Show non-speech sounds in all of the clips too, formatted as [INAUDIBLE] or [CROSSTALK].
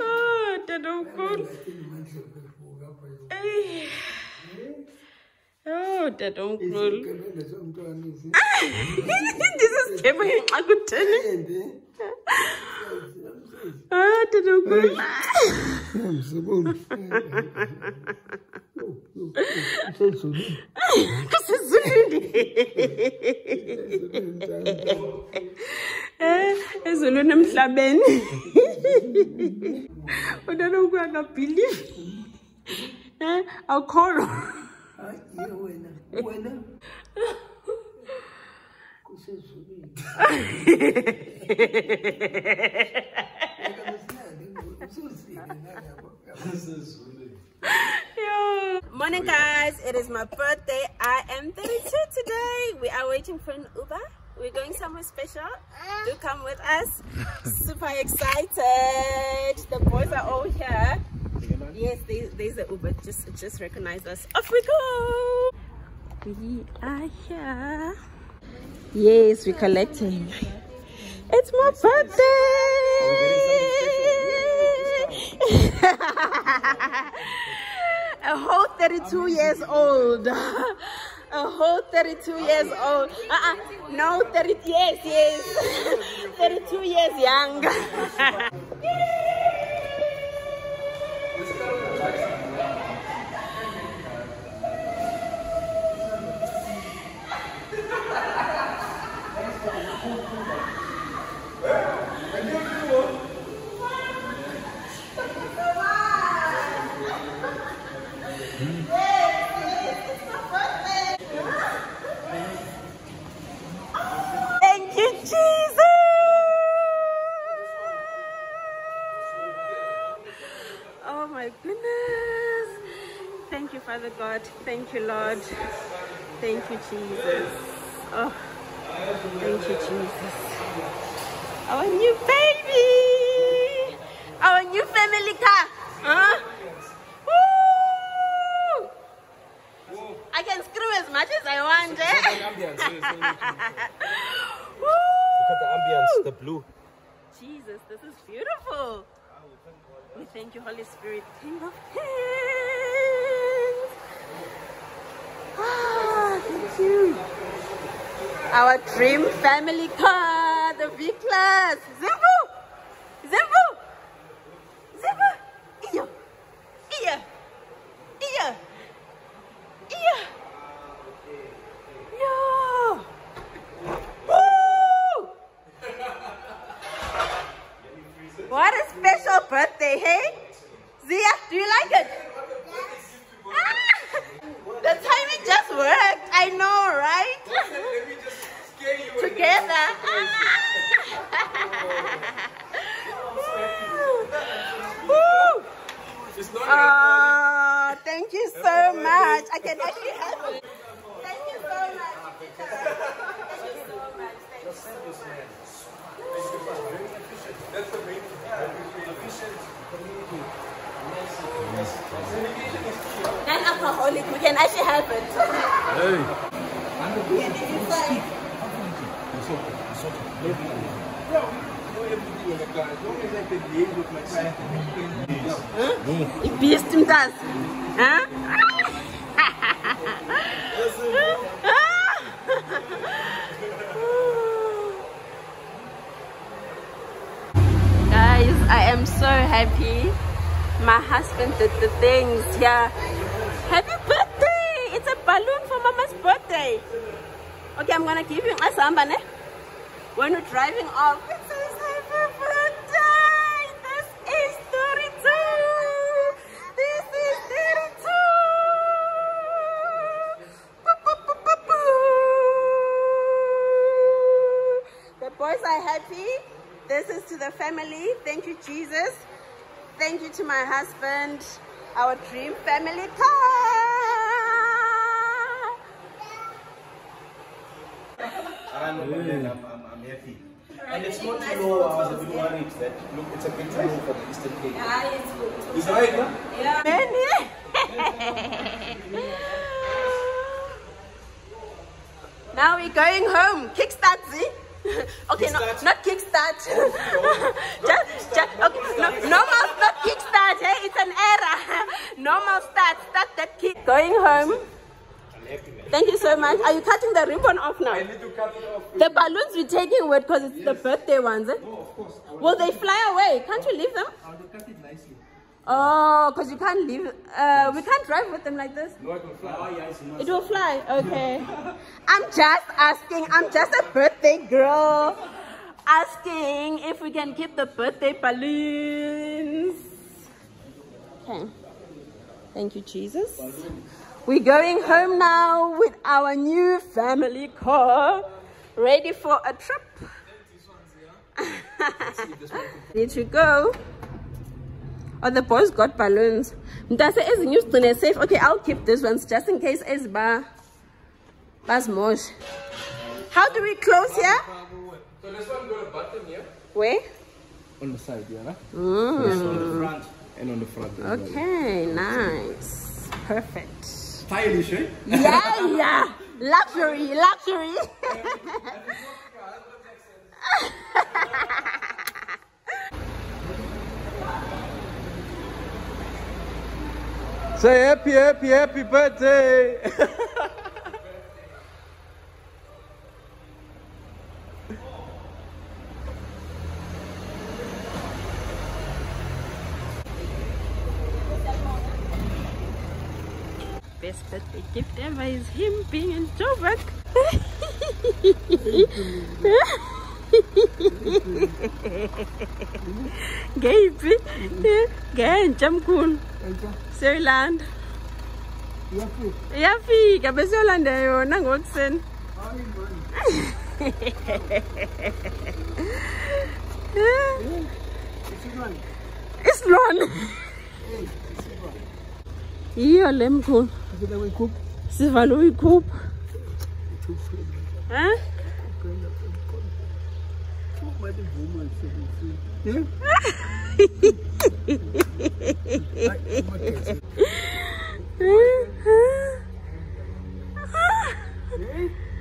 oh, tatomkhulu. Eyi. Oh, tatomkhulu. Ndisisikhephe ngenxa kutheni. Ah, tatomkhulu. [LAUGHS] Kusezulwini. kusizulwini [LAUGHS] ezulwini emhlabeni. [LAUGHS] Unalokuya ngabhilivi um awukholwa. Wena wena. Kusezulwini kusezulwini. Morning, guys. It is my birthday. I am 32 today. We are waiting for an Uber. We're going somewhere special. Do come with us. [LAUGHS] Super excited. The boys are all here. Yes, there, there's an Uber. Just, just recognize us. Off we go. We are here. Yes, we're collecting. It's my birthday. A whole 32 years old. A whole 32 years old. Uh-uh. No, 30, yes, yes. [LAUGHS] 32 years young. [LAUGHS] Thank you, Jesus. Oh my goodness. Thank you, Father God. Thank you, Lord. Thank you, Jesus. Oh, thank you, Jesus. Our new baby. Our new family car. Huh? Woo! I can scream as much as I want. Eh? Woo! Look at the ambience, the blue. Jesus, this is beautiful. We thank you, Holy Spirit, King of Kings. Ah, thank you. Our dream family car, the V Class. Zimbu! Zimbu! Zimbu! Iyo! Iyo! Iyo! Iyo! Yo! Woo! What a special birthday, hey? Zia, do you like it? Ah, the timing just worked. I know, right? Together. Ah. Woo. Oh, thank you so much. I can actually help you. Thank you so much. Thank you so much. Thank you so much. Non-alcoholic, we can actually help it. Bist hem das. Huh? Guys, I am so happy. My husband did the things here. Happy birthday! It's a balloon for Mama's birthday. Okay, I'm gonna give you a samba, ne? When we're driving off, to the family. Thank you, Jesus. Thank you to my husband, our dream family car. I'm, I'm, I'm, happy. And it's not too low. I uh, was a bit worried that look, it's a bit too low for the Eastern Cape. It's alright, no? [LAUGHS] now we're going home. Kickstart, see? Okay, no, Kickstart. not kickstart. [LAUGHS] just, just, okay, no, normal, not kickstart. Hey, it's an error. [LAUGHS] Normal start. Start that kick. Going home. I'm happy, man. Thank you so much. Are you cutting the ribbon off now? I need to cut it off. The balloons we're taking with because it's the birthday ones. Eh? of course. Will. They fly away? Can't you leave them? I will cut it nicely. Oh, because you can't leave. Uh, we can't drive with them like this. No, I can fly. Oh, yeah, it's. It will fly. Okay. [LAUGHS] I'm just asking. I'm just a birthday girl. Asking if we can keep the birthday balloons. Okay. Thank you, Jesus. We're going home now with our new family car. Ready for a trip. [LAUGHS] Need to go. Oh, the boys got balloons. Mntase ezinye uzigcine safe. Okay, I'll keep these ones just in case eziba bazimosh. How do we close here? So this one got a button here. Where? On the side, yeah? Mm. Yes, on the front. And on the front as well. Okay, nice. Perfect. Stylish, eh? Yeah, yeah. Luxury, luxury. [LAUGHS] Say happy, happy, happy birthday! Best birthday gift ever is him being in Joburg. ngeyiphi ngentsha mkhulu Sirland. Iyafika. Iyafika bese uyolanda yona ngokuseni. Hayi [LAUGHS] man. Isilwane. Yiyo le mkhulu. Sivale uyikhupha. Eh? Uma. [LAUGHS] はあはあ。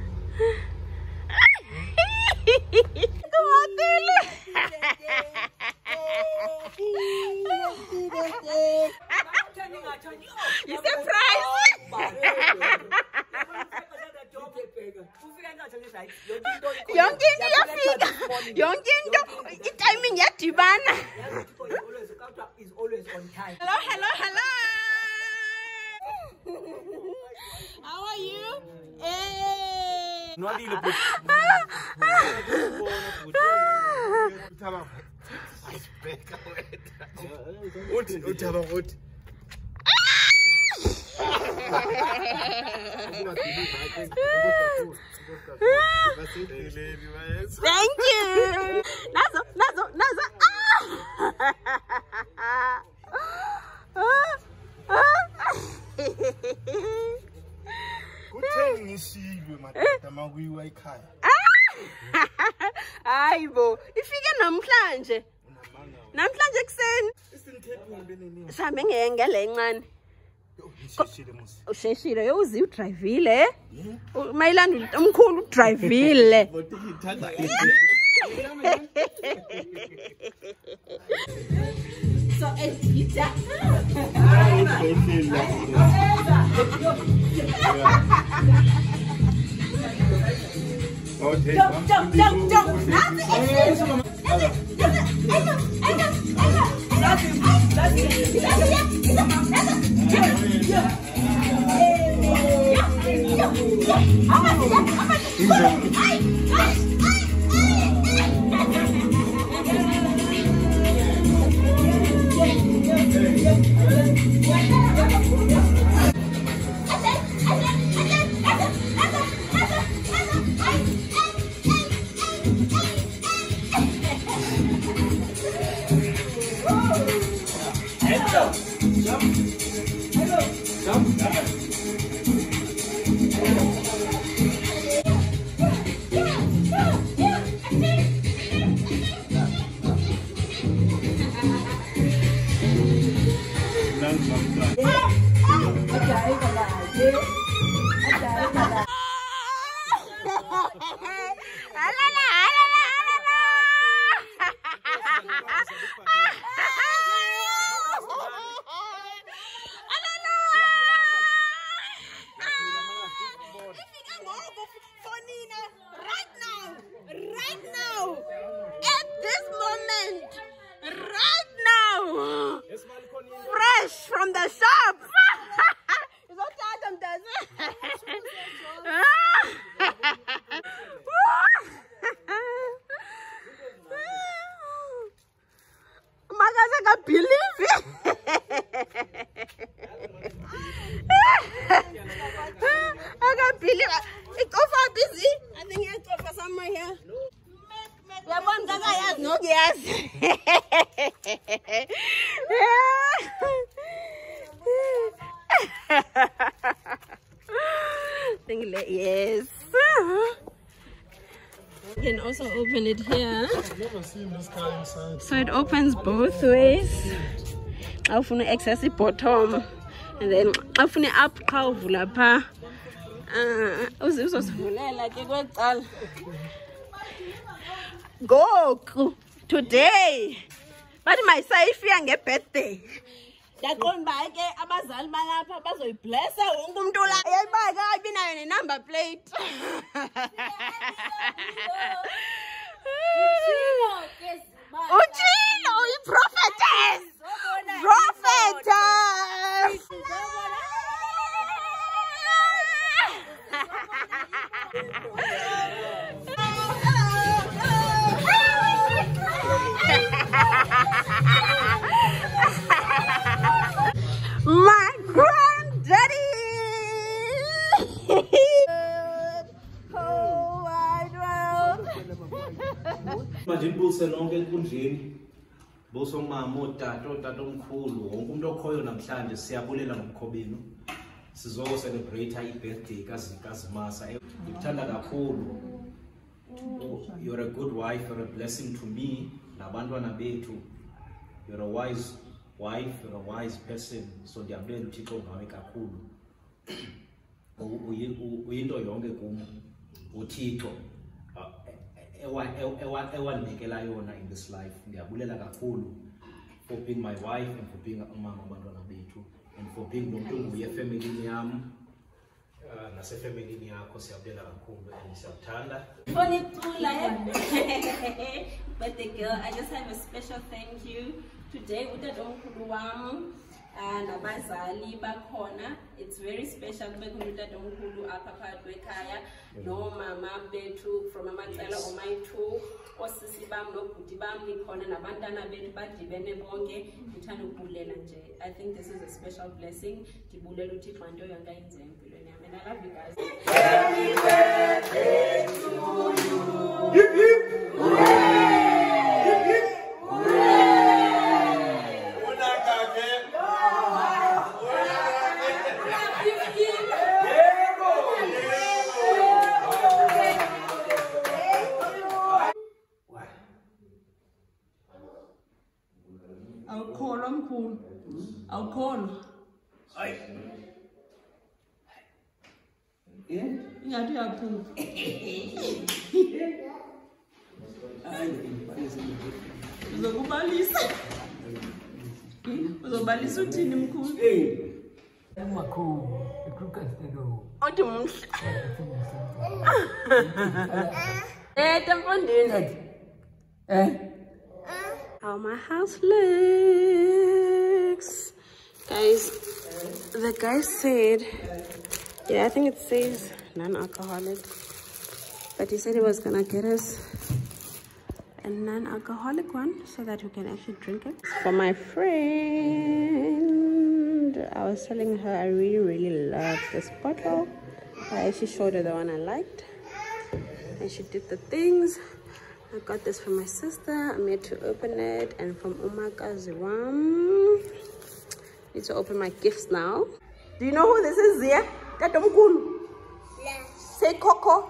Hey. Nwabile but uthi uthaba uthi Thank you. Nazo, nazo, nazo. kutheni ngisikwe madoda uma eh? kuyiwa ekhaya. Ah! [LAUGHS] Hayi bo ifike namhlanje. Namhlanje ekuseni. Sihambe ngele encane. Usheshile yo uzi udrayivile? Mayilandula umkhulu udrayivile. [LAUGHS] So eh, edita [LAUGHS] Don't, don't, don't, don't. Not the exclusion. I'm so it opens both ways. Xa ufuna access i-bottom and then xa ufuna i-up qha uvula phaa um uzosivulela ke kweli cala. Ngoku today bathi mayisayifika ngebirthday. Ndiyaqonda uba ke abazali balapha bazoyiblessa wonke umntu la. Yayiba kabi nayo nenumber plate [LAUGHS] Un chino y prophetess! Prophetess! Prophetess! [LAUGHS] buso ootata otata otata omkhulu wonke umuntu okhoyo namhlanje siyabulela ngomkhobino sizocelebrate i-birthday kazi- kazimasa. Ndikuthanda kakhulu. You're a good wife you're a blessing to me nabantwana bethu. You're a wise wife you're a wise person. So ndiyabulela uthixo ngawe kakhulu. Uyinto yonke kum uthixo ewandinikela yona in this life. Ndiyabulela kakhulu for being my wife and for being umama abantwana bethu and for being lo mntu nguye efemelini yam. Uh, nasefemelini yakho siyabulela kakhulu and siyakuthanda. Funny Tula. But the girl, I just have a special thank you. Today with the Domkulu wam nabazali bakhona it's very special kube khona utatomkhulu apha phakathi kwekhaya mm. nomama bethu from amacela omayi-two oosisi bam nobhuti bam nikhona nabantwana bethu badibene bonke mm. ndithanda ukubulela nje. I think this is a special blessing. Ndibulela uthixo nto yonke ayenze empilweni yam and i love you guys awukholwa. Mkhulu awukholwa ingathi uyaphupha uzokubalisa uzobalisa uthini mkhulu? Umakhulu, ikrukastedo. othi mhle Eta mfondini. Eh? How my house looks. Guys, the guy said, yeah, I think it says non-alcoholic. But he said he was gonna get us a non-alcoholic one so that we can actually drink it. For my friend, I was telling her I really, really love this bottle. I actually showed her the one I liked and she did the things. I got this from my sister. I'm here to open it and from Umakaziwam. Need to open my gifts now. Do you know who this is here? Tatomkulu. Yes. Say Coco.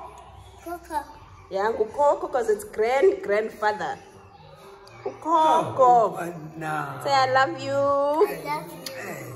Coco. Yeah, Coco because it's grand grandfather. Oh, Coco. No. Say I love you. Love you.